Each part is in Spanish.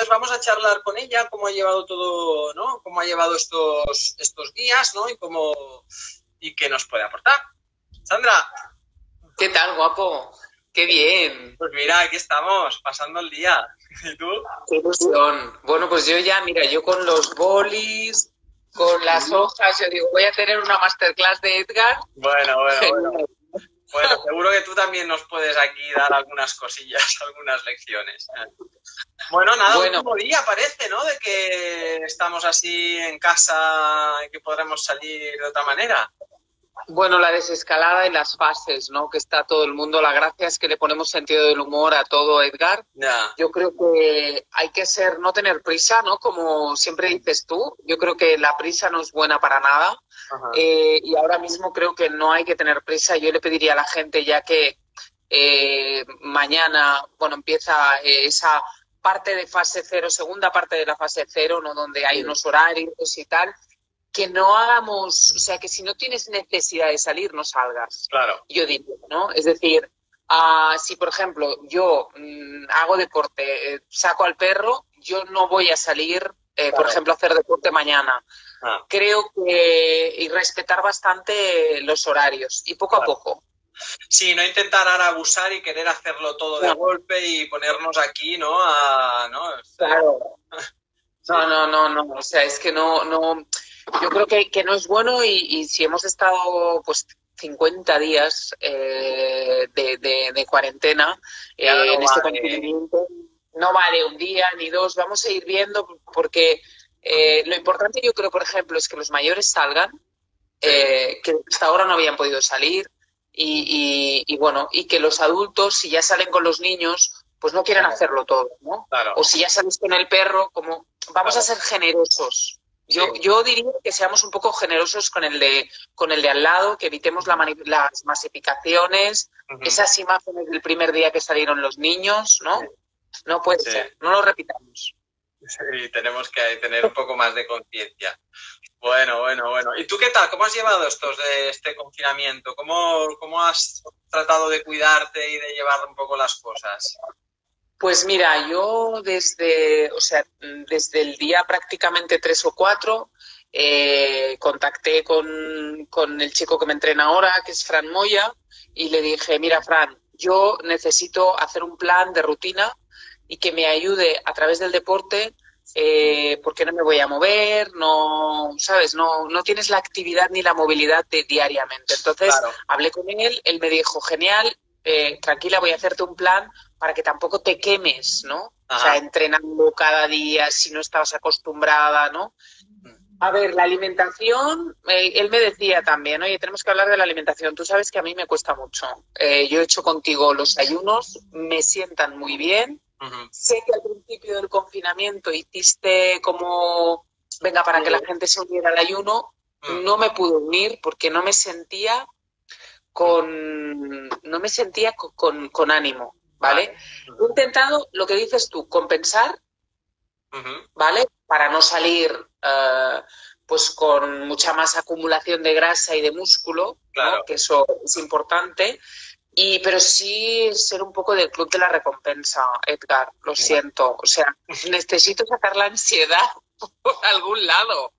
entonces vamos a charlar con ella cómo ha llevado todo, ¿no? Cómo ha llevado estos, estos días, ¿no? Y cómo y qué nos puede aportar. Sandra. ¿Qué tal, guapo? ¡Qué bien! Pues mira, aquí estamos, pasando el día. ¿Y tú? ¡Qué ilusión! Bueno, pues yo ya, mira, yo con los bolis, con las hojas, yo digo, voy a tener una masterclass de Edgar. Bueno, bueno, bueno. Bueno, seguro que tú también nos puedes aquí dar algunas cosillas, algunas lecciones. Bueno, nada, bueno. último día parece, ¿no? De que estamos así en casa y que podremos salir de otra manera. Bueno, la desescalada y las fases, ¿no? Que está todo el mundo. La gracia es que le ponemos sentido del humor a todo, Edgar. Yo creo que hay que ser, no tener prisa, ¿no? Como siempre dices tú. Yo creo que la prisa no es buena para nada. Eh, y ahora mismo creo que no hay que tener prisa. Yo le pediría a la gente, ya que eh, mañana, bueno, empieza eh, esa parte de fase cero, segunda parte de la fase cero, ¿no? Donde hay unos horarios y tal que no hagamos, o sea, que si no tienes necesidad de salir, no salgas. Claro. Yo diría, ¿no? Es decir, uh, si por ejemplo yo mmm, hago deporte, eh, saco al perro, yo no voy a salir, eh, claro. por ejemplo, a hacer deporte mañana. Ah. Creo que y respetar bastante los horarios y poco claro. a poco. Sí, no intentar ahora abusar y querer hacerlo todo de no. golpe y ponernos aquí, ¿no? A, ¿no? Claro. No, no, no, no. O sea, es que no, no yo creo que, que no es bueno y, y, si hemos estado pues 50 días eh, de, de, de, cuarentena eh, no en este confinamiento, no vale un día ni dos, vamos a ir viendo porque eh, lo importante yo creo, por ejemplo, es que los mayores salgan, eh, que hasta ahora no habían podido salir y, y, y, bueno, y que los adultos, si ya salen con los niños, pues no quieran claro. hacerlo todo, ¿no? Claro. O si ya sales con el perro, como vamos claro. a ser generosos. Yo, sí. yo, diría que seamos un poco generosos con el de, con el de al lado, que evitemos la las masificaciones, uh -huh. esas imágenes del primer día que salieron los niños, ¿no? Sí. No puede sí. ser, no lo repitamos. Sí, tenemos que tener un poco más de conciencia. Bueno, bueno, bueno. ¿Y tú qué tal? ¿Cómo has llevado estos de este confinamiento? ¿Cómo, ¿Cómo has tratado de cuidarte y de llevar un poco las cosas? Pues mira, yo desde, o sea, desde el día prácticamente tres o cuatro eh, contacté con, con, el chico que me entrena ahora, que es Fran Moya, y le dije, mira, Fran, yo necesito hacer un plan de rutina y que me ayude a través del deporte eh, porque no me voy a mover, no, sabes, no, no tienes la actividad ni la movilidad de, diariamente. Entonces claro. hablé con él, él me dijo, genial, eh, tranquila, voy a hacerte un plan para que tampoco te quemes, ¿no? Ajá. O sea, entrenando cada día si no estabas acostumbrada, ¿no? A ver, la alimentación, eh, él me decía también, oye, tenemos que hablar de la alimentación. Tú sabes que a mí me cuesta mucho. Eh, yo he hecho contigo los ayunos, me sientan muy bien. Uh -huh. Sé que al principio del confinamiento hiciste como, venga, para que la gente se uniera al ayuno. Uh -huh. No me pude unir porque no me sentía con, no me sentía con, con, con ánimo. ¿vale? He intentado, lo que dices tú, compensar. ¿vale? Para no salir uh, pues con mucha más acumulación de grasa y de músculo, claro. ¿no? que eso es importante. Y, pero sí ser un poco del club de la recompensa, Edgar, lo sí. siento. O sea, necesito sacar la ansiedad por algún lado.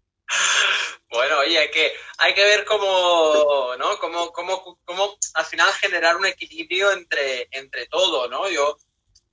Bueno, oye, hay que, hay que ver cómo, ¿no? Cómo, cómo, cómo al final generar un equilibrio entre, entre todo, ¿no? Yo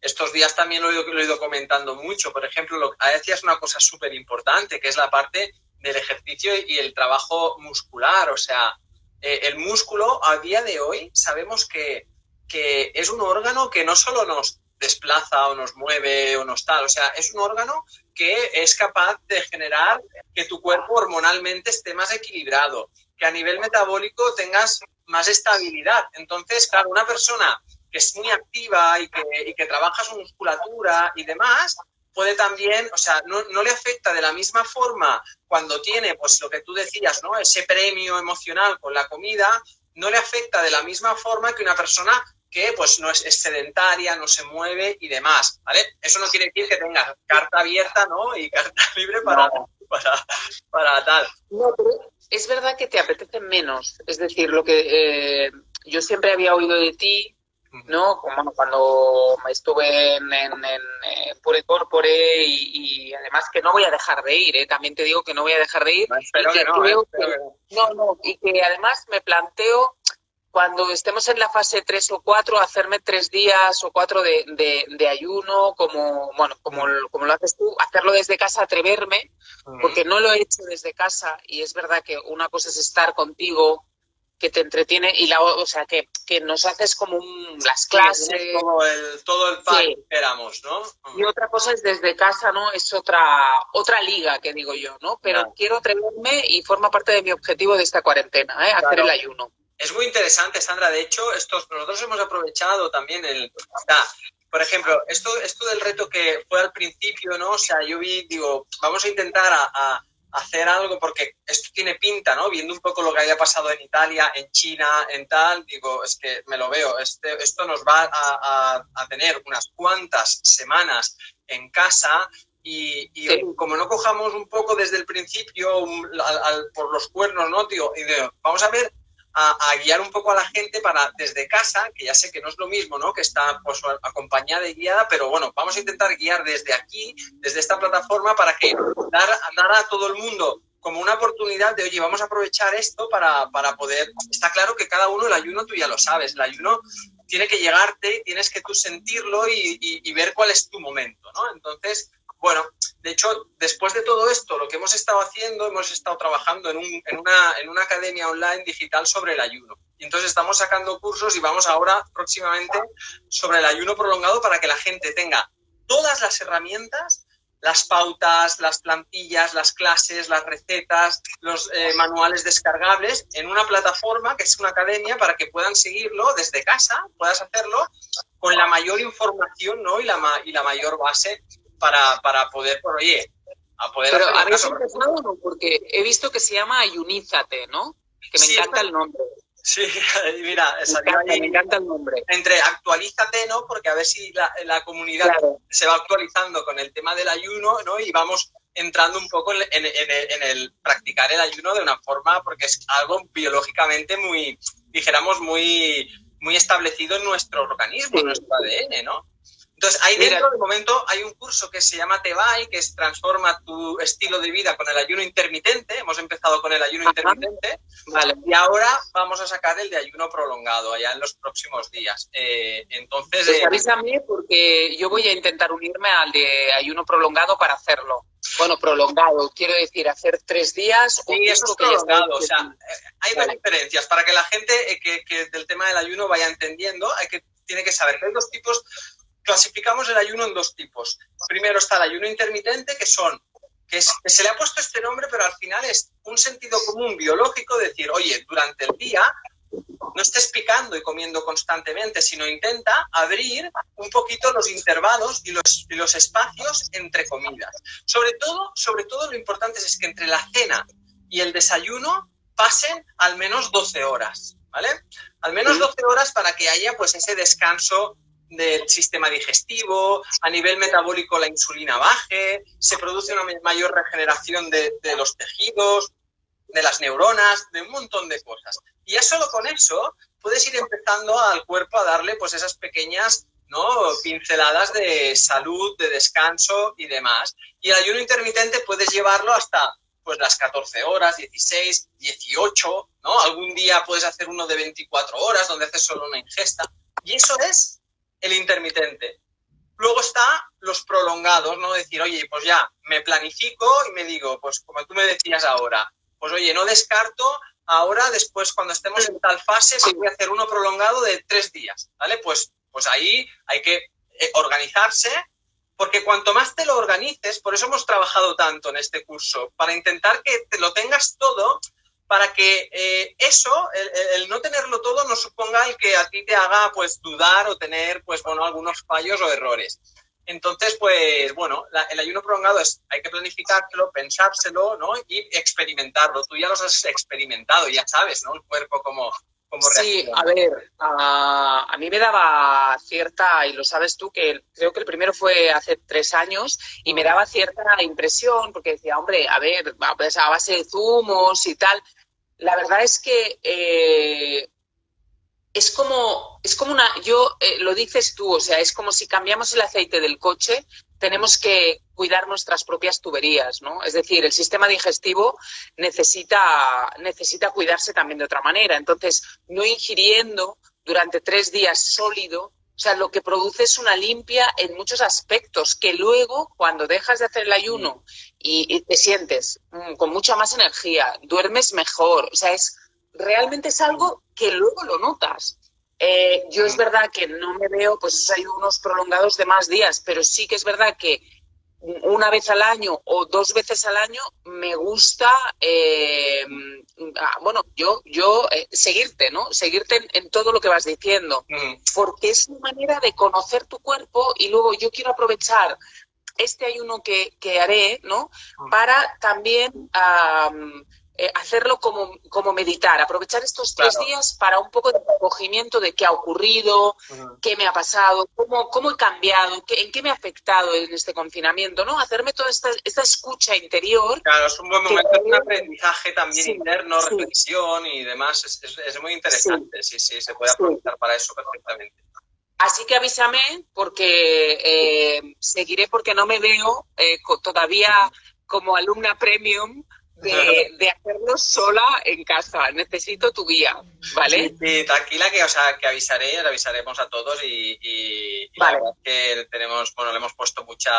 estos días también lo he, lo he ido comentando mucho. Por ejemplo, lo, decías una cosa súper importante, que es la parte del ejercicio y el trabajo muscular. O sea, eh, el músculo a día de hoy sabemos que, que es un órgano que no solo nos desplaza o nos mueve o nos tal. O sea, es un órgano que es capaz de generar que tu cuerpo hormonalmente esté más equilibrado, que a nivel metabólico tengas más estabilidad. Entonces, claro, una persona que es muy activa y que, y que trabaja su musculatura y demás, puede también, o sea, no, no, le afecta de la misma forma cuando tiene, pues lo que tú decías, ¿no? Ese premio emocional con la comida, no le afecta de la misma forma que una persona que pues no es, es, sedentaria, no se mueve y demás, ¿vale? Eso no quiere decir que tengas carta abierta, ¿no? Y carta libre para, no. para, para, tal. No, pero es verdad que te apetece menos. Es decir, lo que eh, yo siempre había oído de ti ¿no? Como cuando me en, en, en, Pure Corpore y, además que no voy a dejar de ir, ¿eh? también te digo que no voy a dejar de ir. no, no, y que además me planteo cuando estemos en la fase 3 o 4, hacerme tres días o cuatro de, de, ayuno, como, bueno, como, como, lo haces tú, hacerlo desde casa, atreverme, porque no lo he hecho desde casa y es verdad que una cosa es estar contigo que te entretiene y la o sea que, que nos haces como las clases. como el, todo el pack que éramos no y otra cosa es desde casa no es otra otra liga que digo yo no pero quiero atreverme y forma parte de mi objetivo de esta cuarentena ¿eh? hacer el ayuno. Es muy interesante Sandra. De hecho estos nosotros hemos aprovechado también el por ejemplo, esto, esto del reto que fue al principio, ¿no? O sea, yo vi, digo, vamos a intentar a hacer algo, porque esto tiene pinta, ¿no? Viendo un poco lo que había pasado en Italia, en China, en tal, digo, es que me lo veo, este, esto nos va a, tener unas cuantas semanas en casa y, como no cojamos un poco desde el principio por los cuernos, ¿no? Digo, y digo, vamos a ver a, guiar un poco a la gente para desde casa, que ya sé que no es lo mismo, ¿no? Que está pues, acompañada y guiada, pero bueno, vamos a intentar guiar desde aquí, desde esta plataforma, para que dar, a todo el mundo como una oportunidad de, oye, vamos a aprovechar esto para, para poder... Está claro que cada uno el ayuno, tú ya lo sabes, el ayuno tiene que llegarte, tienes que tú sentirlo y ver cuál es tu momento, ¿no? Entonces, bueno, de hecho, después de todo esto, lo que hemos estado haciendo, hemos estado trabajando en, una, academia online digital sobre el ayuno. Y entonces estamos sacando cursos y vamos ahora próximamente sobre el ayuno prolongado para que la gente tenga todas las herramientas, las pautas, las plantillas, las clases, las recetas, los eh, manuales descargables en una plataforma que es una academia para que puedan seguirlo desde casa, puedas hacerlo con la mayor información ¿no? y, la, y la mayor base para, para poder, por oye, a poder... Pero habéis empezado, ¿no? Porque he visto que se llama Ayunízate, ¿no? Que me encanta el nombre. Sí, mira, me encanta, el nombre. Entre actualízate, ¿no? Porque a ver si la, la comunidad se va actualizando con el tema del ayuno, ¿no? Y vamos entrando un poco en, en, en, el practicar el ayuno de una forma, porque es algo biológicamente muy, dijéramos, muy, muy establecido en nuestro organismo, en nuestro ADN, ¿no? Entonces, ahí dentro, de momento, hay un curso que se llama Tebai, que es Transforma tu estilo de vida con el ayuno intermitente. Hemos empezado con el ayuno intermitente. Vale. Y ahora vamos a sacar el de ayuno prolongado, allá en los próximos días. Eh, entonces... Pues eh, avísame porque yo voy a intentar unirme al de ayuno prolongado para hacerlo. Bueno, prolongado, quiero decir, hacer tres días. Sí, eso es prolongado. O sea, eh, hay dos diferencias. Para que la gente que, que, del tema del ayuno vaya entendiendo, hay que, tiene que saber que hay dos tipos clasificamos el ayuno en dos tipos. Primero está el ayuno intermitente, que son que, se le ha puesto este nombre, pero al final es un sentido común biológico decir, oye, durante el día no estés picando y comiendo constantemente, sino intenta abrir un poquito los intervalos y los, y los espacios entre comidas. Sobre todo, sobre todo lo importante es que entre la cena y el desayuno pasen al menos 12 horas, ¿vale? Al menos 12 horas para que haya pues ese descanso del sistema digestivo, a nivel metabólico la insulina baje, se produce una mayor regeneración de, los tejidos, de las neuronas, de un montón de cosas. Y ya solo con eso puedes ir empezando al cuerpo a darle pues esas pequeñas ¿no? pinceladas de salud, de descanso y demás. Y el ayuno intermitente puedes llevarlo hasta pues las 14 horas, 16, 18, ¿no? Algún día puedes hacer uno de 24 horas donde haces solo una ingesta. Y eso es el intermitente. Luego está los prolongados, ¿no? Decir, oye, pues ya me planifico y me digo, pues como tú me decías ahora, pues oye, no descarto ahora, después cuando estemos en tal fase, si voy a hacer uno prolongado de tres días, ¿vale? Pues, pues ahí hay que eh, organizarse, porque cuanto más te lo organices, por eso hemos trabajado tanto en este curso, para intentar que te lo tengas todo para que eh, eso, el, no tenerlo todo, no suponga el que a ti te haga pues dudar o tener pues bueno algunos fallos o errores. Entonces, pues bueno, el ayuno prolongado es, hay que planificárselo, pensárselo, ¿no? Y experimentarlo. Tú ya los has experimentado, ya sabes, ¿no? El cuerpo como, como Sí, a ver, a, mí me daba cierta, y lo sabes tú, que creo que el primero fue hace tres años, y me daba cierta impresión, porque decía, hombre, a ver, a base de zumos y tal, la verdad es que eh, es como, es como una, yo eh, lo dices tú, o sea, es como si cambiamos el aceite del coche, tenemos que cuidar nuestras propias tuberías, ¿no? Es decir, el sistema digestivo necesita, necesita cuidarse también de otra manera. Entonces, no ingiriendo durante tres días sólido, o sea, lo que produce es una limpia en muchos aspectos, que luego, cuando dejas de hacer el ayuno y, te sientes mm, con mucha más energía, duermes mejor, o sea, es realmente es algo que luego lo notas. Eh, yo es verdad que no me veo, pues hay unos prolongados de más días, pero sí que es verdad que una vez al año o dos veces al año me gusta, eh, ah, bueno, yo, yo eh, seguirte, ¿no? Seguirte en, todo lo que vas diciendo, porque es una manera de conocer tu cuerpo y luego yo quiero aprovechar este ayuno que, que haré, ¿no? Para también eh, hacerlo como, como meditar, aprovechar estos tres días para un poco de recogimiento de qué ha ocurrido, qué me ha pasado, cómo, cómo he cambiado, qué, en qué me ha afectado en este confinamiento, ¿no? Hacerme toda esta, esta escucha interior. Claro, es un buen momento de aprendizaje también interno, reflexión y demás. Es, es, muy interesante, sí. sí, se puede aprovechar para eso perfectamente. Así que avísame porque eh, seguiré porque no me veo eh, todavía como alumna premium de, hacerlo sola en casa. Necesito tu guía, ¿vale? Sí, tranquila que, o sea, que avisaré, le avisaremos a todos y, la verdad que tenemos, bueno, le hemos puesto mucha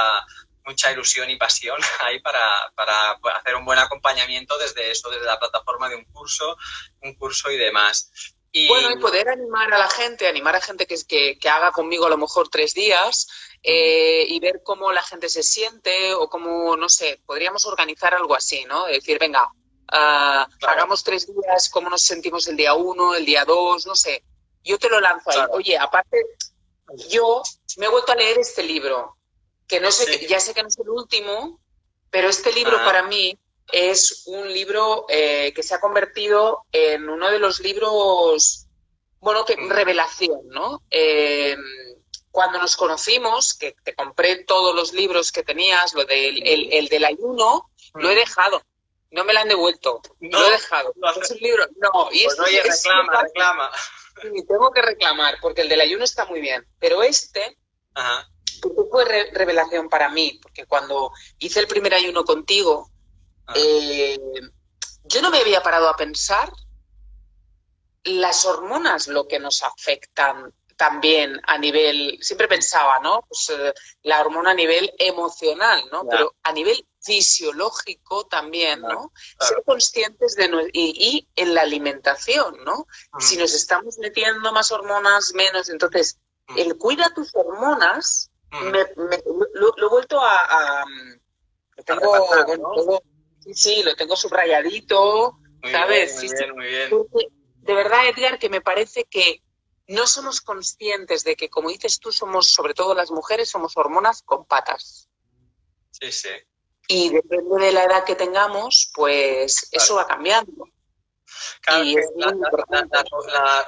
mucha ilusión y pasión ahí para, para hacer un buen acompañamiento desde eso, desde la plataforma de un curso, un curso y demás. Y... Bueno, y poder animar a la gente, animar a gente que, que, que haga conmigo a lo mejor tres días eh, y ver cómo la gente se siente o cómo, no sé, podríamos organizar algo así, ¿no? decir, venga, ah, hagamos tres días, cómo nos sentimos el día uno, el día dos, no sé. Yo te lo lanzo ahí. Oye, aparte, yo me he vuelto a leer este libro, que no sé, ya sé que no es el último, pero este libro ah. para mí es un libro eh, que se ha convertido en uno de los libros, bueno, que revelación, ¿no? Eh, cuando nos conocimos, que te compré todos los libros que tenías, lo del el, del ayuno, lo he mm. dejado. No me lo han devuelto. No, lo he dejado. es un libro. No, y pues oye, reclama, reclama. Sí, tengo que reclamar, porque el del ayuno está muy bien. Pero este, Ajá. fue revelación para mí, porque cuando hice el primer ayuno contigo, eh, yo no me había parado a pensar las hormonas lo que nos afectan también a nivel, siempre pensaba, ¿no? Pues eh, la hormona a nivel emocional, ¿no? Pero a nivel fisiológico también, ¿no? Ser conscientes de y, y, en la alimentación, ¿no? Si nos estamos metiendo más hormonas, menos, entonces el cuida tus hormonas, me, lo, he vuelto a, lo tengo, sí, lo tengo subrayadito, ¿sabes? muy bien, muy bien. De verdad, Edgar, que me parece que no somos conscientes de que, como dices tú, somos, sobre todo las mujeres, somos hormonas con patas. Sí, sí. Y depende de la edad que tengamos, pues eso va cambiando. Claro,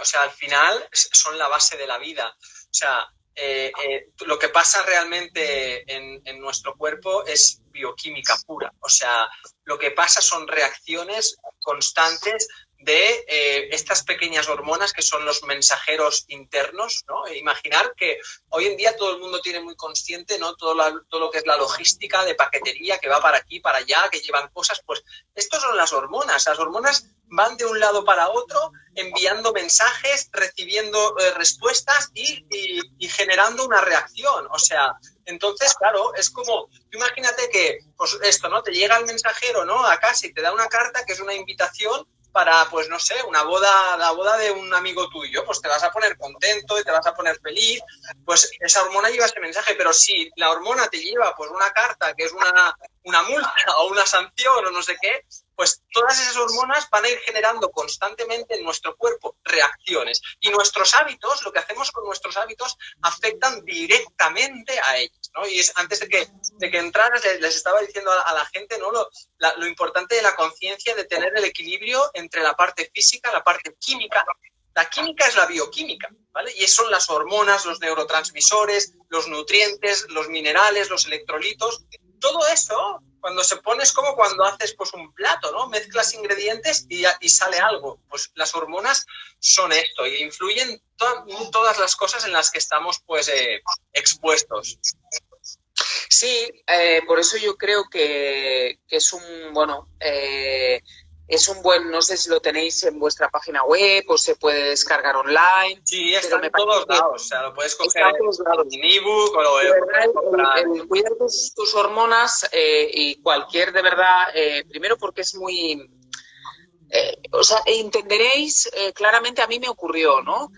o sea, al final son la base de la vida. O sea, eh, eh, lo que pasa realmente en, en, nuestro cuerpo es bioquímica pura. O sea, lo que pasa son reacciones constantes de eh, estas pequeñas hormonas que son los mensajeros internos, ¿no? E imaginar que hoy en día todo el mundo tiene muy consciente, ¿no? Todo, todo lo que es la logística de paquetería que va para aquí, para allá, que llevan cosas, pues estos son las hormonas. Las hormonas van de un lado para otro, enviando mensajes, recibiendo eh, respuestas y, y, generando una reacción. O sea, entonces, claro, es como, imagínate que, pues esto, ¿no? Te llega el mensajero, ¿no? A casa y te da una carta que es una invitación para, pues no sé, una boda, la boda de un amigo tuyo, pues te vas a poner contento y te vas a poner feliz, pues esa hormona lleva ese mensaje, pero si la hormona te lleva pues una carta que es una, una multa o una sanción o no sé qué, pues todas esas hormonas van a ir generando constantemente en nuestro cuerpo reacciones. Y nuestros hábitos, lo que hacemos con nuestros hábitos, afectan directamente a ellos. ¿no? Y es antes de que, de que entraras, les, estaba diciendo a, la gente ¿no? Lo, lo importante de la conciencia de tener el equilibrio entre la parte física, la parte química. La química es la bioquímica, ¿vale? Y son las hormonas, los neurotransmisores, los nutrientes, los minerales, los electrolitos, todo eso, cuando se pone es como cuando haces pues un plato, ¿no? Mezclas ingredientes y, sale algo. Pues las hormonas son esto y influyen en todas las cosas en las que estamos pues eh, expuestos. Sí, eh, por eso yo creo que, que es un, bueno, eh, es un buen, no sé si lo tenéis en vuestra página web o se puede descargar online. Sí, está en todos lados, o sea, lo puedes coger en ebook o lo el, cuidar tus, hormonas eh, y cualquier, de verdad, eh, primero porque es muy... Eh, o sea, entenderéis claramente, a mí me ocurrió, ¿no?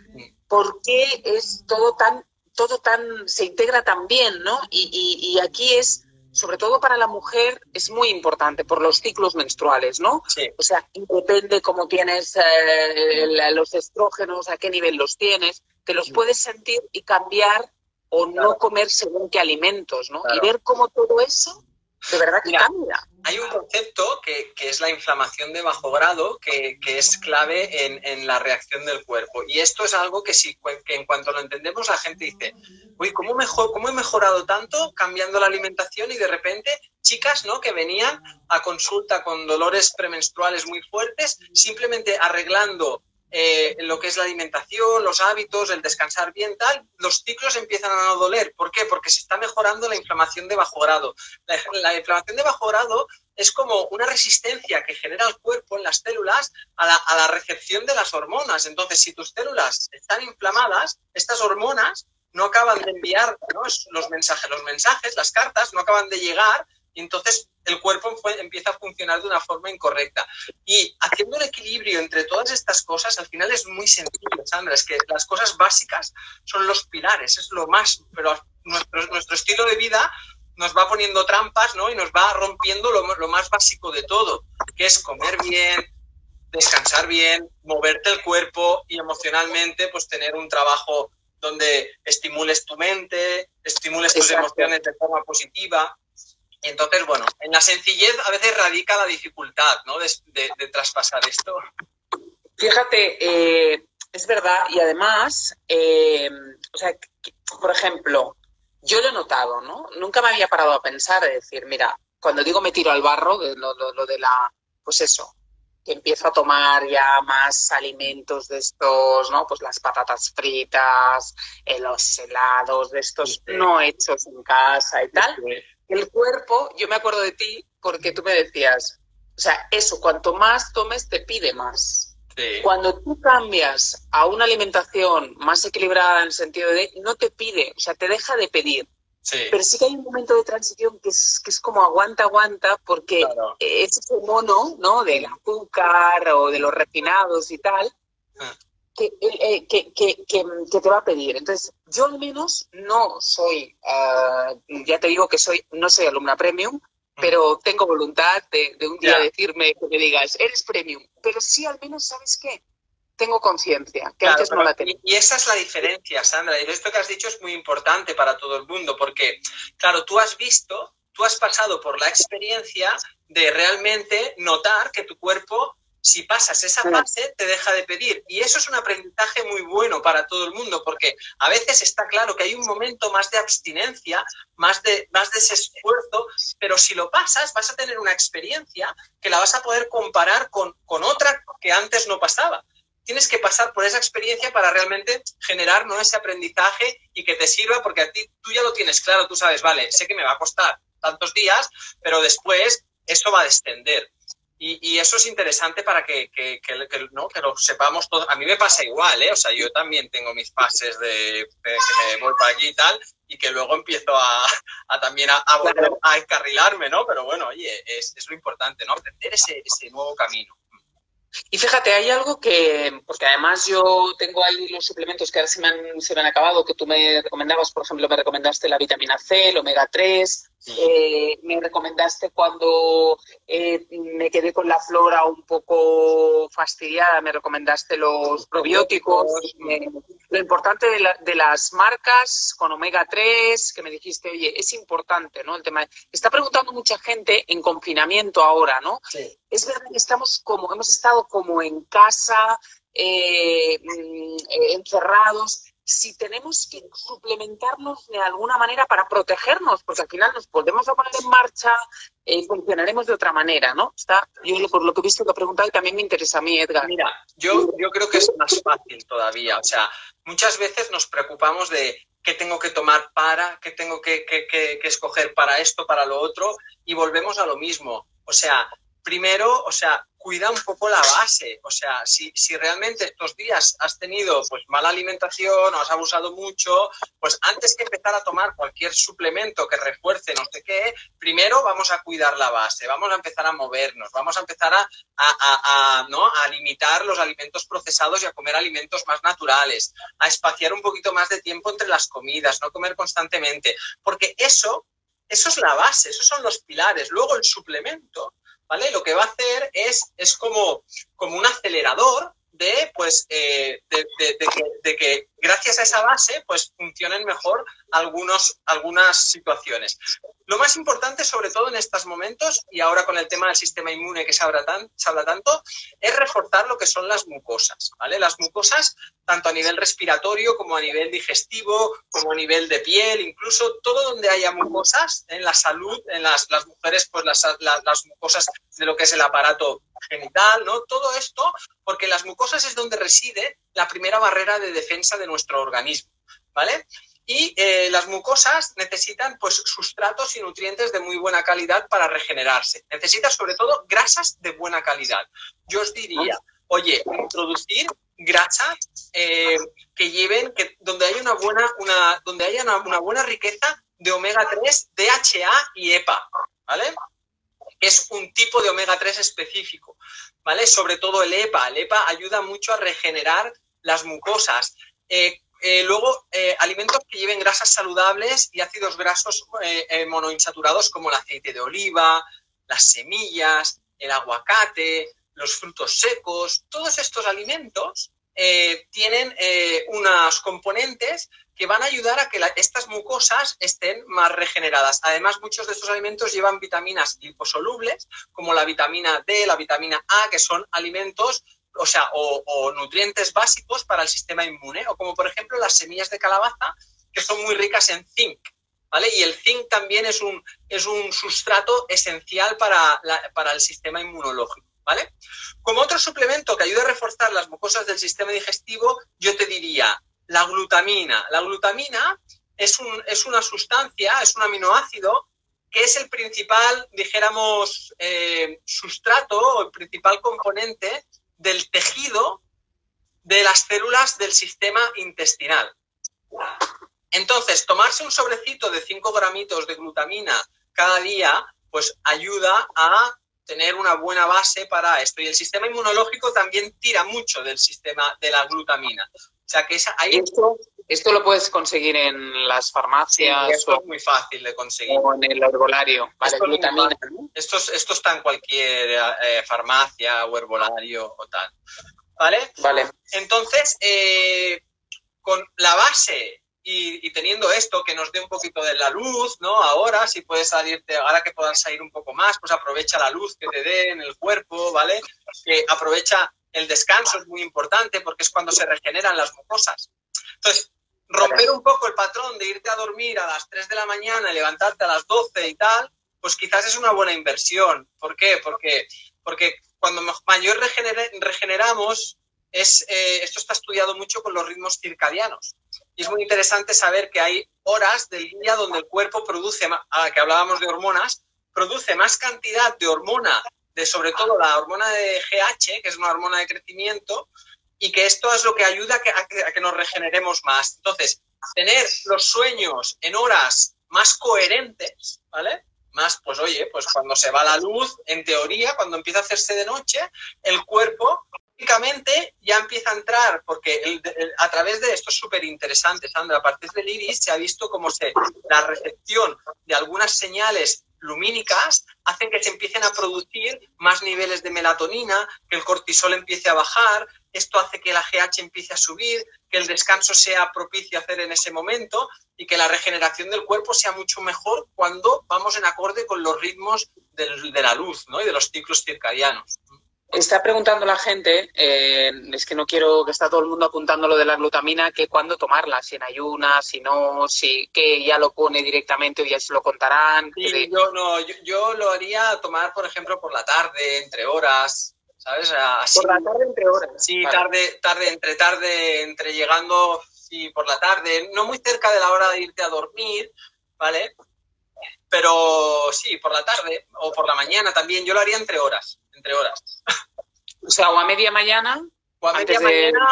¿Por qué es todo tan, todo tan, se integra tan bien, ¿no? y, y, y aquí es sobre todo para la mujer, es muy importante por los ciclos menstruales, ¿no? Sí. O sea, depende cómo tienes eh, los estrógenos, a qué nivel los tienes, te los puedes sentir y cambiar o no comer según qué alimentos, ¿no? Y ver cómo todo eso de verdad que cambia. Hay un concepto que, es la inflamación de bajo grado, que, es clave en, la reacción del cuerpo. Y esto es algo que, si, que en cuanto lo entendemos, la gente dice, uy, ¿cómo, mejor, ¿cómo he mejorado tanto cambiando la alimentación? Y de repente, chicas ¿no? que venían a consulta con dolores premenstruales muy fuertes, simplemente arreglando eh, lo que es la alimentación, los hábitos, el descansar bien, tal, los ciclos empiezan a doler. ¿Por qué? Porque se está mejorando la inflamación de bajo grado. La, inflamación de bajo grado es como una resistencia que genera el cuerpo en las células a la, a la recepción de las hormonas. Entonces, si tus células están inflamadas, estas hormonas no acaban de enviar los mensajes, los mensajes, las cartas no acaban de llegar y entonces el cuerpo empieza a funcionar de una forma incorrecta. Y haciendo el equilibrio entre todas estas cosas, al final es muy sencillo, Sandra, es que las cosas básicas son los pilares, es lo más, pero nuestro, nuestro estilo de vida nos va poniendo trampas, ¿no? Y nos va rompiendo lo, lo más básico de todo, que es comer bien, descansar bien, moverte el cuerpo y emocionalmente, pues tener un trabajo donde estimules tu mente, estimules tus emociones de forma positiva. Entonces, bueno, en la sencillez a veces radica la dificultad, ¿no? De, traspasar esto. Fíjate, eh, es verdad, y además, eh, o sea, por ejemplo, yo lo he notado, ¿no? Nunca me había parado a pensar, de decir, mira, cuando digo me tiro al barro, lo, lo de la, pues eso, que empiezo a tomar ya más alimentos de estos, ¿no? Pues las patatas fritas, eh, los helados de estos no hechos en casa y tal el cuerpo, yo me acuerdo de ti porque tú me decías, o sea, eso, cuanto más tomes, te pide más. Cuando tú cambias a una alimentación más equilibrada en el sentido de no te pide, o sea, te deja de pedir. Pero sí que hay un momento de transición que es, que es como aguanta, aguanta, porque es ese mono, ¿no? Del azúcar o de los refinados y tal, ah. Eh, eh, que, que, que, que, te va a pedir. Entonces, yo al menos no soy, uh, ya te digo que soy, no soy alumna premium, pero tengo voluntad de, de un día decirme que me digas, eres premium, pero sí al menos, ¿sabes qué? Tengo conciencia, que antes no la tenía. Y esa es la diferencia, Sandra, y esto que has dicho es muy importante para todo el mundo, porque, claro, tú has visto, tú has pasado por la experiencia de realmente notar que tu cuerpo si pasas esa fase, te deja de pedir. Y eso es un aprendizaje muy bueno para todo el mundo, porque a veces está claro que hay un momento más de abstinencia, más de, más de ese esfuerzo, pero si lo pasas, vas a tener una experiencia que la vas a poder comparar con, con otra que antes no pasaba. Tienes que pasar por esa experiencia para realmente generar ¿no? ese aprendizaje y que te sirva, porque a ti tú ya lo tienes claro, tú sabes, vale, sé que me va a costar tantos días, pero después eso va a descender. Y, eso es interesante para que, ¿no? que lo sepamos todos. A mí me pasa igual, ¿eh? O sea, yo también tengo mis fases de, que me voy para allí y tal, y que luego empiezo a, también a, a, encarrilarme, ¿no? Pero bueno, oye, es, es lo importante, ¿no? Aprender ese, ese nuevo camino. Y fíjate, hay algo que, porque además yo tengo ahí los suplementos que ahora se me han, se me han acabado, que tú me recomendabas, por ejemplo, me recomendaste la vitamina C, el omega 3, eh, me recomendaste cuando eh, me quedé con la flora un poco fastidiada, me recomendaste los probióticos. lo importante de, las marcas con omega 3, que me dijiste, oye, es importante, ¿no? El tema. Está preguntando mucha gente en confinamiento ahora, ¿no? Es verdad que estamos como, hemos estado como en casa, eh, mm, encerrados si tenemos que suplementarnos de alguna manera para protegernos, porque al final nos podemos poner en marcha y eh, funcionaremos de otra manera, ¿no? Está, yo por lo que he visto que he preguntado y también me interesa a mí, Edgar. Mira, yo, yo creo que es más fácil todavía. O sea, muchas veces nos preocupamos de qué tengo que tomar para, qué tengo que, que, que, que escoger para esto, para lo otro, y volvemos a lo mismo. O sea, primero, o sea, cuida un poco la base. O sea, si, si realmente estos días has tenido pues mala alimentación o has abusado mucho, pues antes que empezar a tomar cualquier suplemento que refuerce no sé qué, primero vamos a cuidar la base, vamos a empezar a movernos, vamos a empezar a, a, a, ¿no? a limitar los alimentos procesados y a comer alimentos más naturales, a espaciar un poquito más de tiempo entre las comidas, no comer constantemente, porque eso, eso es la base, esos son los pilares. Luego el suplemento ¿vale? Lo que va a hacer es, es como, como un acelerador de, pues, eh, de, que, gracias a esa base pues, funcionen mejor algunos, algunas situaciones. Lo más importante, sobre todo en estos momentos, y ahora con el tema del sistema inmune que se habla, tan, se habla tanto, es reforzar lo que son las mucosas. ¿vale? Las mucosas, tanto a nivel respiratorio como a nivel digestivo, como a nivel de piel, incluso todo donde haya mucosas, en la salud, en las, las mujeres, pues las, las mucosas de lo que es el aparato genital, ¿no? Todo esto, porque las mucosas es donde reside la primera barrera de defensa de nuestro organismo, ¿vale? Y eh, las mucosas necesitan pues sustratos y nutrientes de muy buena calidad para regenerarse. Necesitan sobre todo grasas de buena calidad. Yo os diría, oye, introducir grasas eh, que lleven, que, donde haya una buena, una, donde haya una, buena riqueza de omega 3, DHA y EPA, ¿vale? Es un tipo de omega 3 específico, ¿vale? Sobre todo el EPA. El EPA ayuda mucho a regenerar las mucosas. Eh, eh, luego, eh, alimentos que lleven grasas saludables y ácidos grasos monoinsaturados como el aceite de oliva, las semillas, el aguacate, los frutos secos, todos estos alimentos tienen unos componentes que van a ayudar a que estas mucosas estén más regeneradas. Además, muchos de estos alimentos llevan vitaminas liposolubles, como la vitamina D, la vitamina A, que son alimentos o sea, o, nutrientes básicos para el sistema inmune, o como por ejemplo las semillas de calabaza, que son muy ricas en zinc, ¿vale? Y el zinc también es un, es un sustrato esencial para, para el sistema inmunológico, ¿vale? Como otro suplemento que ayuda a reforzar las mucosas del sistema digestivo, yo te diría la glutamina. La glutamina es, un, es una sustancia, es un aminoácido que es el principal, dijéramos, eh, sustrato o el principal componente del tejido de las células del sistema intestinal. Entonces, tomarse un sobrecito de 5 gramitos de glutamina cada día, pues ayuda a tener una buena base para esto. Y el sistema inmunológico también tira mucho del sistema de la glutamina. O sea que ahí... Esto, esto lo puedes conseguir en las farmacias. esto es muy fácil de conseguir. O en el herbolario. esto, esto, está en cualquier eh, farmacia o herbolario o tal. ¿Vale? Vale. Entonces, eh, con la base y, teniendo esto que nos dé un poquito de la luz, ¿no? Ahora, si puedes salirte, ahora que puedas salir un poco más, pues aprovecha la luz que te dé en el cuerpo, ¿vale? Que aprovecha el descanso, es muy importante porque es cuando se regeneran las mucosas. Entonces, romper un poco el patrón de irte a dormir a las 3 de la mañana y levantarte a las 12 y tal, pues quizás es una buena inversión. ¿Por qué? Porque, porque cuando mayor regeneramos, es, eh, esto está estudiado mucho con los ritmos circadianos. Y es muy interesante saber que hay horas del día donde el cuerpo produce, a que hablábamos de hormonas, produce más cantidad de hormona, de sobre todo la hormona de GH, que es una hormona de crecimiento, y que esto es lo que ayuda a que, nos regeneremos más. Entonces, tener los sueños en horas más coherentes, ¿vale? Más, pues oye, pues cuando se va la luz, en teoría, cuando empieza a hacerse de noche, el cuerpo ya empieza a entrar, porque a través de esto es súper interesante, Sandra, a partir del iris se ha visto cómo se, la recepción de algunas señales lumínicas hacen que se empiecen a producir más niveles de melatonina, que el cortisol empiece a bajar, esto hace que la GH empiece a subir, que el descanso sea propicio a hacer en ese momento y que la regeneración del cuerpo sea mucho mejor cuando vamos en acorde con los ritmos de la luz ¿no? y de los ciclos circadianos. Está preguntando la gente, eh, es que no quiero que está todo el mundo apuntando lo de la glutamina, que cuándo tomarla, si en ayunas, si no, si que ya lo pone directamente o ya se lo contarán. yo no, yo, lo haría tomar, por ejemplo, por la tarde, entre horas, ¿sabes? Así, por la tarde, entre horas. Sí, tarde, tarde, entre tarde, entre llegando, sí, por la tarde, no muy cerca de la hora de irte a dormir, ¿vale? Pero sí, por la tarde o por la mañana también, yo lo haría entre horas entre horas. O sea, o a media mañana. O a media mañana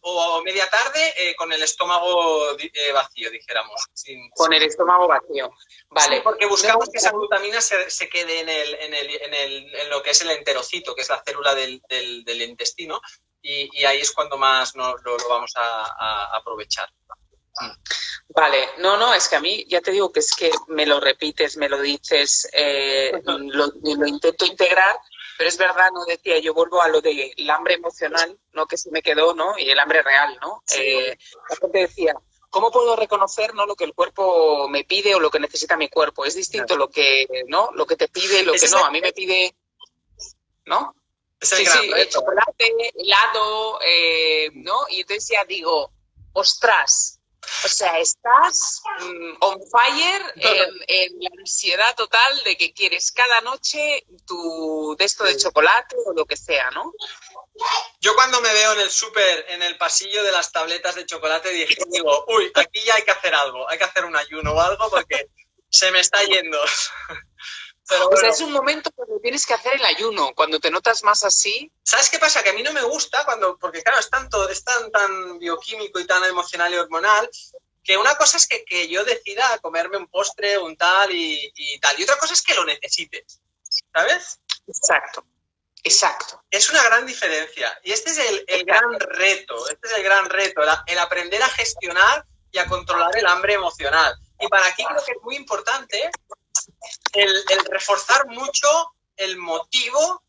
o, media tarde eh, con el estómago eh, vacío, dijéramos. con el estómago vacío. Vale. porque buscamos que esa glutamina se, quede en, el, en, el, en, el, en, lo que es el enterocito, que es la célula del, del, intestino, y, ahí es cuando más lo, vamos a, aprovechar. Vale, no, no, es que a mí ya te digo que es que me lo repites, me lo dices, eh, lo, lo, intento integrar, pero es verdad, no decía, yo vuelvo a lo del hambre emocional, ¿no? Que se me quedó, ¿no? Y el hambre real, ¿no? Eh, la gente decía, ¿cómo puedo reconocer ¿no? lo que el cuerpo me pide o lo que necesita mi cuerpo? Es distinto lo que, ¿no? Lo que te pide, lo que no. A mí me pide, ¿no? sí, sí, chocolate, helado, eh, ¿no? Y entonces ya digo, ostras, o sea, estás mm, on fire en, la ansiedad total de que quieres cada noche tu de esto de chocolate o lo que sea, ¿no? Yo cuando me veo en el súper, en el pasillo de las tabletas de chocolate, dije, digo, uy, aquí ya hay que hacer algo, hay que hacer un ayuno o algo porque se me está yendo. es un momento cuando tienes que hacer el ayuno, cuando te notas más así. ¿Sabes qué pasa? Que a mí no me gusta cuando, porque claro, es, tanto, es tan, tan bioquímico y tan emocional y hormonal, que una cosa es que, yo decida comerme un postre, un tal y, tal, y otra cosa es que lo necesites, ¿sabes? Exacto, exacto. Es una gran diferencia. Y este es el, gran reto, este es el gran reto, el aprender a gestionar y a controlar el hambre emocional. Y para aquí creo que es muy importante el, reforzar mucho el motivo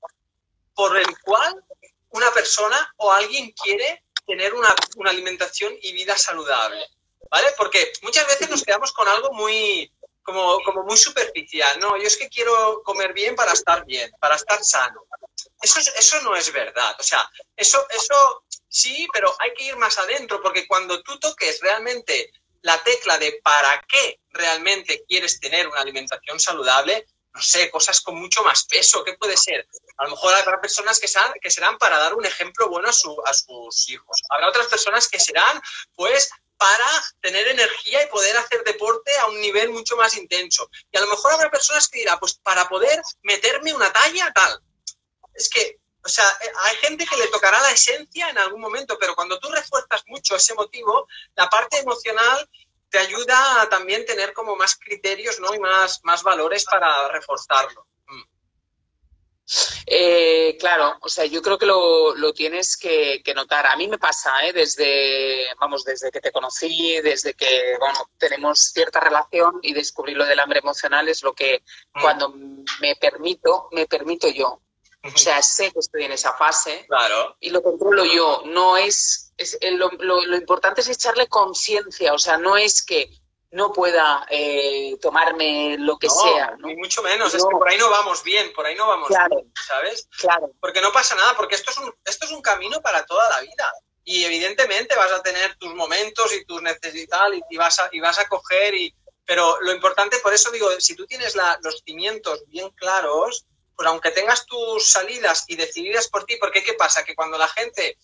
por el cual una persona o alguien quiere tener una, alimentación y vida saludable, ¿vale? Porque muchas veces nos quedamos con algo muy, como, como, muy superficial, ¿no? Yo es que quiero comer bien para estar bien, para estar sano. Eso, eso no es verdad, o sea, eso, eso sí, pero hay que ir más adentro, porque cuando tú toques realmente la tecla de para qué realmente quieres tener una alimentación saludable, no sé, cosas con mucho más peso, ¿qué puede ser? A lo mejor habrá personas que serán, para dar un ejemplo bueno a, a sus hijos. Habrá otras personas que serán, pues, para tener energía y poder hacer deporte a un nivel mucho más intenso. Y a lo mejor habrá personas que dirán, pues, para poder meterme una talla tal. Es que o sea, eh, hay gente que le tocará la esencia en algún momento, pero cuando tú refuerzas mucho ese motivo, la parte emocional te ayuda a también tener como más criterios ¿no? y más, más valores para reforzarlo. Mm. Eh, claro, o sea, yo creo que lo, tienes que, notar. A mí me pasa, ¿eh? desde, vamos, desde que te conocí, desde que, bueno, tenemos cierta relación y descubrir lo del hambre emocional es lo que mm. cuando me permito, me permito yo. O sea, sé que estoy en esa fase claro. y lo controlo yo. No es, es eh, lo, lo, importante es echarle conciencia. O sea, no es que no pueda eh, tomarme lo que sea. Ni mucho menos, es que por ahí no vamos bien, por ahí no vamos bien, ¿sabes? Claro. Porque no pasa nada, porque esto es, un, esto es un camino para toda la vida. Y evidentemente vas a tener tus momentos y tus necesidades y, vas a, y vas a coger y... Pero lo importante, por eso digo, si tú tienes la, los cimientos bien claros, pues aunque tengas tus salidas y decididas por ti, porque ¿qué pasa? Que cuando la gente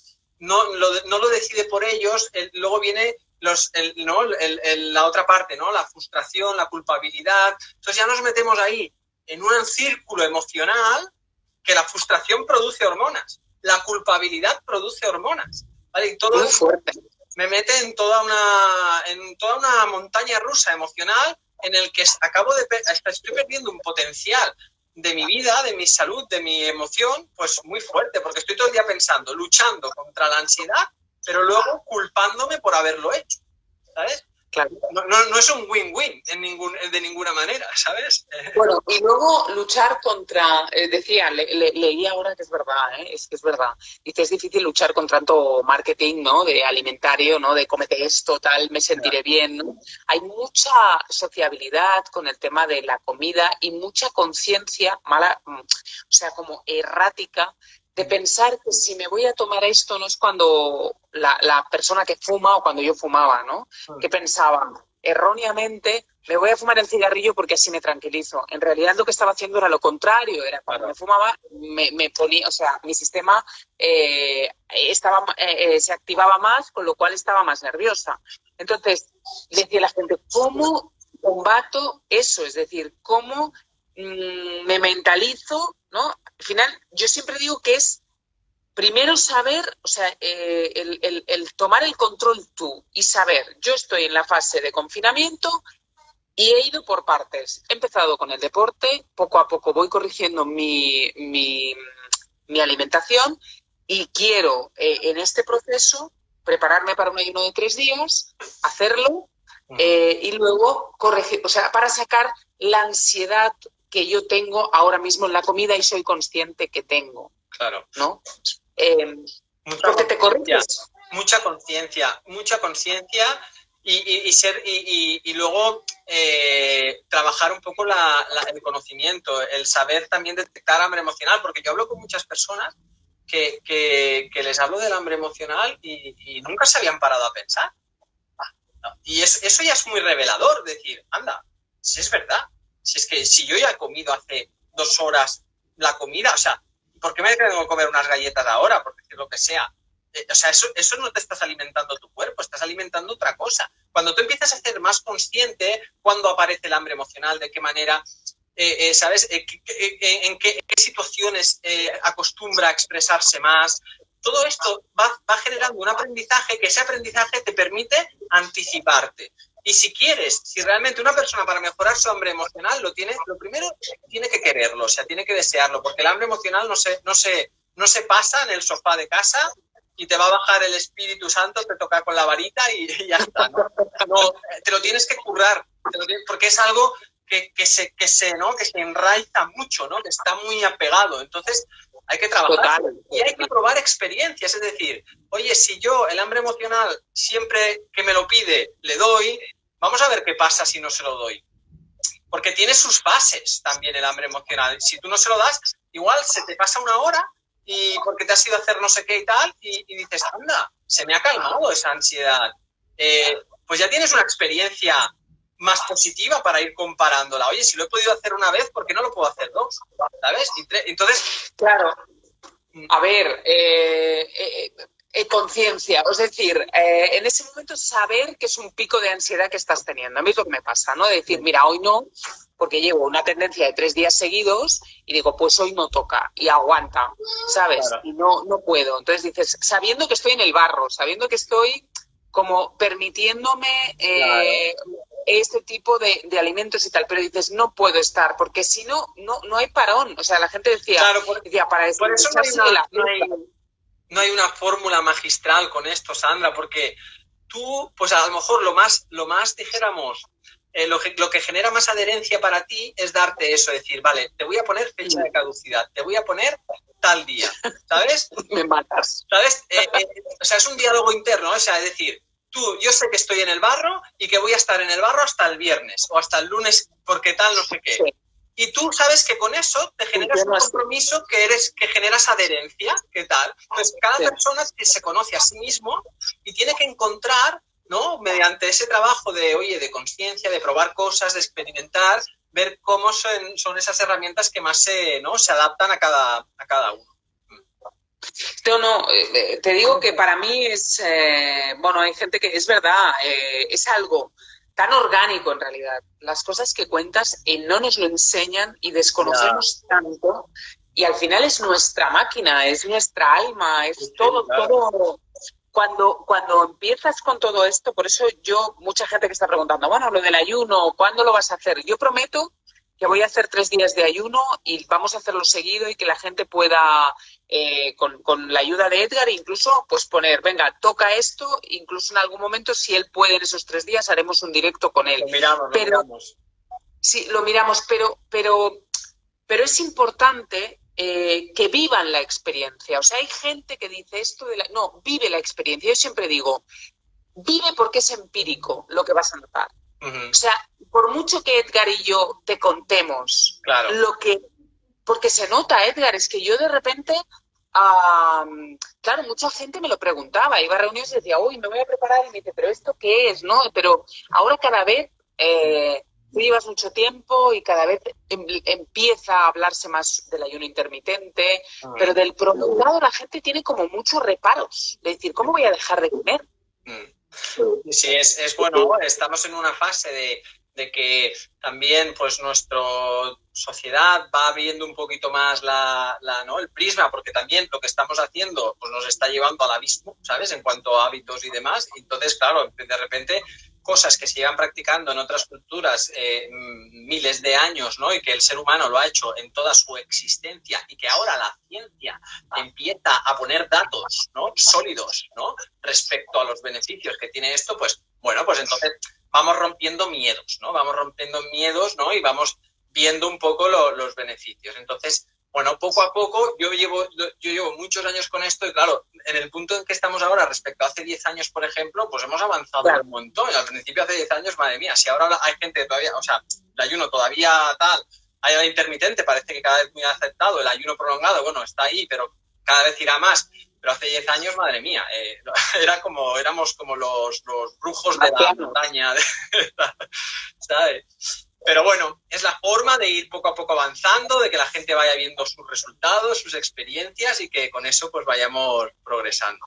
no lo, decide por ellos, luego viene los, la otra parte, ¿no? La frustración, la culpabilidad. Entonces ya nos metemos ahí en un círculo emocional que la frustración produce hormonas, la culpabilidad produce hormonas. ¿vale? Y todo fuerte. me mete en toda una en toda una montaña rusa emocional en el que acabo de estoy perdiendo un potencial de mi vida, de mi salud, de mi emoción, pues muy fuerte, porque estoy todo el día pensando, luchando contra la ansiedad, pero luego culpándome por haberlo hecho, ¿sabes? No, es un win-win en ningún, de ninguna manera, ¿sabes? Bueno, y luego luchar contra, eh, decía, leí ahora que es verdad, ¿eh? es que es verdad, dice, es difícil luchar contra tanto marketing, ¿no? De alimentario, ¿no? De cómete esto, tal, me sentiré bien, ¿no? Hay mucha sociabilidad con el tema de la comida y mucha conciencia mala, mm, o sea, como errática de pensar que si me voy a tomar esto no es cuando la, la persona que fuma o cuando yo fumaba, ¿no? Mm. Que pensaba erróneamente, me voy a fumar el cigarrillo porque así me tranquilizo. En realidad lo que estaba haciendo era lo contrario, era cuando me fumaba, me, me ponía, o sea, mi sistema eh, estaba, eh, eh, se activaba más, con lo cual estaba más nerviosa. Entonces, decía la gente, ¿cómo combato eso? Es decir, ¿cómo mm, me mentalizo? ¿no? Al final, yo siempre digo que es primero saber, o sea, eh, el, el- el tomar el control tú y saber, yo estoy en la fase de confinamiento y he ido por partes. He empezado con el deporte, poco a poco voy corrigiendo mi, mi, mi alimentación y quiero eh, en este proceso prepararme para un ayuno de tres días, hacerlo eh, y luego corregir, o sea, para sacar la ansiedad que yo tengo ahora mismo en la comida y soy consciente que tengo, Claro. ¿no? Eh, porque te corriges. Mucha conciencia, mucha conciencia y, y- y ser y, y- luego eh, trabajar un poco la- la- el conocimiento, el saber también detectar hambre emocional, porque yo hablo con muchas personas que, que- que les hablo del hambre emocional y, y nunca se habían parado a pensar. Ah, no. Y es- eso ya es muy revelador, decir, anda, si es verdad, si es que si yo ya he comido hace dos horas la comida, o sea, ¿por qué me tengo que comer unas galletas ahora? Por decir lo que sea. Eh, o sea, eso, eso no te estás alimentando tu cuerpo, estás alimentando otra cosa. Cuando tú empiezas a ser más consciente cuando aparece el hambre emocional, de qué manera, eh, eh, ¿sabes? En, qué, en qué situaciones acostumbra a expresarse más. Todo esto va, va generando un aprendizaje que ese aprendizaje te permite anticiparte. Y si quieres, si realmente una persona para mejorar su hambre emocional lo tiene, lo primero tiene que quererlo, o sea, tiene que desearlo, porque el hambre emocional no se, no se, no se pasa en el sofá de casa y te va a bajar el Espíritu Santo, te toca con la varita y, ya está. ¿no? No, te lo tienes que currar, te lo tienes- porque es algo que, que se, que, se, ¿no? que se enraiza mucho, ¿no? que está muy apegado. Entonces, hay que trabajar Total. y hay que probar experiencias. Es decir, oye, si yo el hambre emocional siempre que me lo pide le doy, vamos a ver qué pasa si no se lo doy. Porque tiene sus fases también el hambre emocional. Si tú no se lo das, igual se te pasa una hora y porque te has ido a hacer no sé qué y tal, y, y dices, anda, se me ha calmado esa ansiedad. Eh, pues ya tienes una experiencia más positiva para ir comparándola. Oye, si lo he podido hacer una vez, ¿por qué no lo puedo hacer dos? ¿Sabes? Entonces, Claro. A ver, eh, eh, eh, conciencia, es decir, en ese momento saber que es un pico de ansiedad que estás teniendo. A mí es lo que me pasa, ¿no? De decir, mira, hoy no, porque llevo una tendencia de tres días seguidos y digo, pues hoy no toca y aguanta, ¿sabes? Claro. Y no, no puedo. Entonces dices, sabiendo que estoy en el barro, sabiendo que estoy como permitiéndome este tipo de, de alimentos y tal, pero dices, no puedo estar, porque si no, no, no hay parón. O sea, la gente decía, claro, por, decía para por eso no hay, una, la no hay- fiesta". no hay una fórmula magistral con esto, Sandra, porque tú, pues a lo mejor lo más, lo más dijéramos, eh, lo, que, lo que genera más adherencia para ti es darte eso, decir, vale, te voy a poner fecha de caducidad, te voy a poner tal día, ¿sabes? me matas. ¿Sabes? Eh, eh, o sea, es un diálogo interno, o sea, es decir, tú, yo sé que estoy en el barro y que voy a estar en el barro hasta el viernes o hasta el lunes porque tal, no sé qué. Sí. Y tú sabes que con eso te generas un así. compromiso que eres, que generas adherencia, ¿qué tal? Entonces, cada Sí. persona que se conoce a sí mismo y tiene que encontrar, ¿no? Mediante ese trabajo de, oye, de conciencia, de probar cosas, de experimentar, ver cómo son, son esas herramientas que más se, ¿no? se adaptan a cada, a cada uno. No, no, eh, te digo que para mí es, eh, bueno, hay gente que es verdad, eh, es algo tan orgánico en realidad. Las cosas que cuentas y no nos lo enseñan y desconocemos tanto y al final es nuestra máquina, es nuestra alma, es sí, todo, claro. todo. Cuando, cuando empiezas con todo esto, por eso yo, mucha gente que está preguntando, bueno, lo del ayuno, ¿cuándo lo vas a hacer? Yo prometo que voy a hacer tres días de ayuno y vamos a hacerlo seguido y que la gente pueda, eh, con, con la ayuda de Edgar, incluso pues poner, venga, toca esto, incluso en algún momento, si él puede en esos tres días, haremos un directo con él. Lo miramos, lo Pero- miramos. Sí, lo miramos, pero, pero, pero es importante eh, que vivan la experiencia. O sea, hay gente que dice esto de la... No, vive la experiencia. Yo siempre digo, vive porque es empírico lo que vas a notar. O sea, por mucho que Edgar y yo te contemos Claro. lo que... Porque se nota, Edgar, es que yo de repente claro, mucha gente me lo preguntaba, iba a reuniones y decía, uy, me voy a preparar y me dice, pero ¿esto qué es? ¿no? Pero ahora cada vez eh, llevas mucho tiempo y cada vez em, empieza a hablarse más del ayuno intermitente, ah. pero del prolongado la gente tiene como muchos reparos, de decir, ¿cómo voy a dejar de comer? Mm. Sí, es, es bueno, estamos en una fase de, de que también pues nuestra sociedad va viendo un poquito más la, ¿no? el prisma, porque también lo que estamos haciendo pues nos está llevando al abismo, ¿sabes? En cuanto a hábitos y demás. Entonces, claro, de repente cosas que se llevan practicando en otras culturas eh, miles de años, ¿no? Y que el ser humano lo ha hecho en toda su existencia y que ahora la ciencia empieza a poner datos, ¿no? Sólidos, ¿no? Respecto a los beneficios que tiene esto, pues, bueno, pues entonces vamos rompiendo miedos, ¿no? Vamos rompiendo miedos, ¿no? Y vamos viendo un poco los beneficios. Entonces, bueno, poco a poco, yo llevo, yo llevo muchos años con esto y claro, en el punto en que estamos ahora respecto a hace 10 años, por ejemplo, pues hemos avanzado un montón. Y al principio, hace 10 años, madre mía, si ahora hay gente todavía, o sea, el ayuno todavía tal, hay el intermitente, parece que cada vez muy aceptado, el ayuno prolongado, bueno, está ahí, pero cada vez irá más. Pero hace 10 años, madre mía, eh, era como, éramos como los, los brujos de la montaña, ¿sabes? Pero bueno, es la forma de ir poco a poco avanzando, de que la gente vaya viendo sus resultados, sus experiencias y que con eso pues vayamos progresando.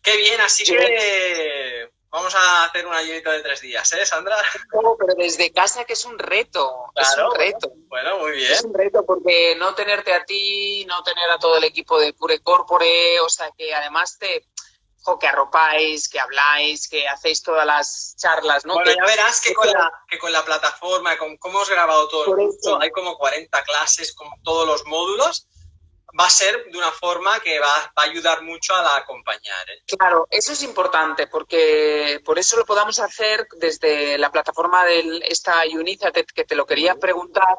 Qué bien, así que vamos a hacer una ayunita de tres días, ¿eh, Sandra? pero desde casa que es un reto, es un reto. Bueno, muy bien. Es un reto porque no tenerte a ti, no tener a todo el equipo de Pure Corpore, o sea que además te que arropáis, que habláis, que hacéis todas las charlas, ¿no? Bueno, ya verás que con, la, que con la plataforma, con cómo hemos grabado todo el hay como 40 clases con todos los módulos, va a ser de una forma que va, a ayudar mucho a la acompañar. ¿eh? Claro, eso es importante porque por eso lo podamos hacer desde la plataforma de esta Unizatet, que te lo quería preguntar,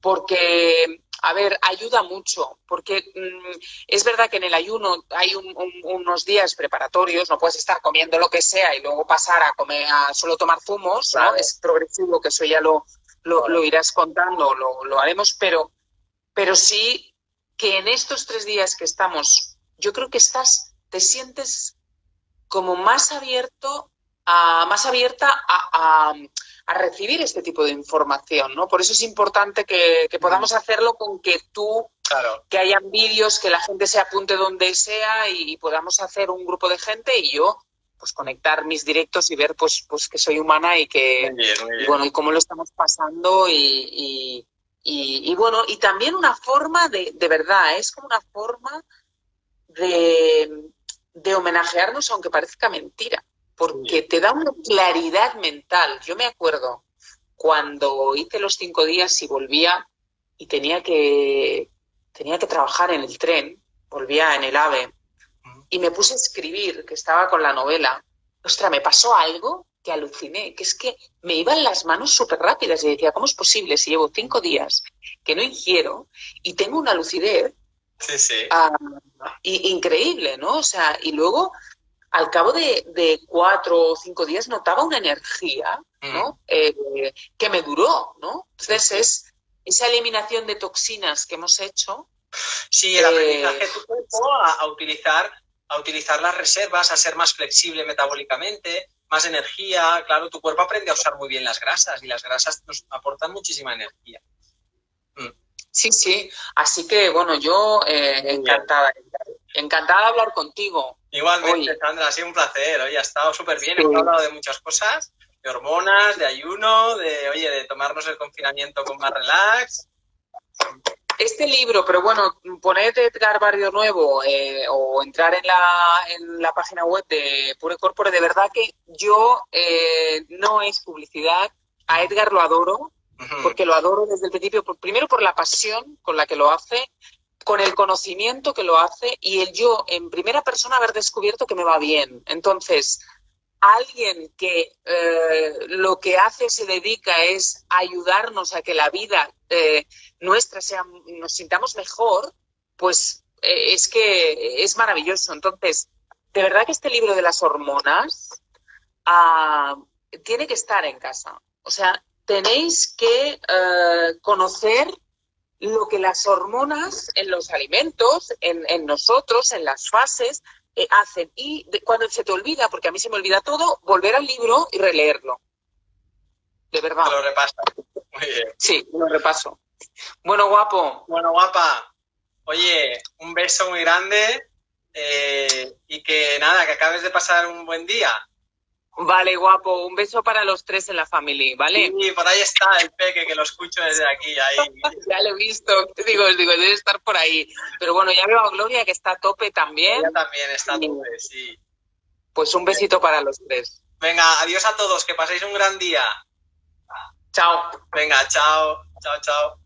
porque a ver, ayuda mucho, porque mm, es verdad que en el ayuno hay unos días preparatorios, no puedes estar comiendo lo que sea y luego pasar a comer a solo tomar zumos, ¿no? Es progresivo, que eso ya lo, lo, irás contando, lo, lo, haremos, pero, pero sí que en estos tres días que estamos, yo creo que estás, te sientes como más abierto, a, más abierta a a recibir este tipo de información, ¿no? Por eso es importante que, podamos hacerlo con que tú, que hayan vídeos, que la gente se apunte donde sea y, podamos hacer un grupo de gente y yo pues conectar mis directos y ver pues pues que soy humana y que bueno y cómo lo estamos pasando y, y, bueno y también una forma de de verdad es como una forma de, de homenajearnos aunque parezca mentira porque te da una claridad mental. Yo me acuerdo cuando hice los cinco días y volvía y tenía que, tenía que trabajar en el tren, volvía en el AVE, y me puse a escribir, que estaba con la novela. Ostras, me pasó algo que aluciné, que es que me iban las manos súper rápidas y decía, ¿cómo es posible si llevo cinco días que no ingiero y tengo una lucidez sí, sí. Ah, increíble, ¿no? O sea, y luego al cabo de, cuatro o cinco días notaba una energía, ¿no? Mm. Eh, que me duró, ¿no? Entonces es esa eliminación de toxinas que hemos hecho. Sí, el aprendizaje de tu cuerpo a, utilizar, a utilizar las reservas, a ser más flexible metabólicamente, más energía. Claro, tu cuerpo aprende a usar muy bien las grasas y las grasas nos aportan muchísima energía. Mm. Sí, sí. Así que, bueno, yo eh, encantada, encantada de hablar contigo. Igualmente, Sandra, ha sido un placer. Hoy ha estado súper bien. Hemos hablado de muchas cosas, de hormonas, de ayuno, de, oye, de tomarnos el confinamiento con más relax. Este libro, pero bueno, poned Edgar Barrio Nuevo eh, o entrar en la, en la página web de Pure Corpore, de verdad que yo eh, no es publicidad. A Edgar lo adoro, porque lo adoro desde el principio, primero por la pasión con la que lo hace con el conocimiento que lo hace y el yo en primera persona haber descubierto que me va bien. Entonces, alguien que eh, lo que hace, se dedica es ayudarnos a que la vida eh, nuestra sea, nos sintamos mejor, pues eh, es que es maravilloso. Entonces, de verdad que este libro de las hormonas ah, tiene que estar en casa. O sea, tenéis que conocer lo que las hormonas en los alimentos, en, en nosotros, en las fases, eh, hacen. Y de- cuando se te olvida, porque a mí se me olvida todo, volver al libro y releerlo. De verdad. Te lo repasas. Muy bien. Sí, lo repaso. Bueno, guapo, Bueno, guapa. Oye, un beso muy grande eh, y que nada, que acabes de pasar un buen día. Vale, guapo, un beso para los tres en la familia, ¿vale? Y por ahí está el peque que lo escucho desde aquí. Ahí. Ya lo he visto, digo, digo, debe estar por ahí. Pero bueno, ya veo a Gloria que está a tope también. Ella también está a tope, sí. Pues un besito para los tres. Venga, adiós a todos, que paséis un gran día. Chao. Venga, chao, chao, chao.